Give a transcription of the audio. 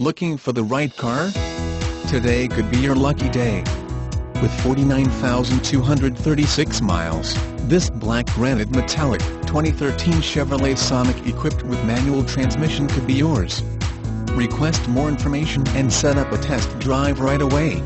Looking for the right car? Today could be your lucky day. With 49,236 miles, this black granite metallic 2013 Chevrolet Sonic equipped with manual transmission could be yours. Request more information and set up a test drive right away.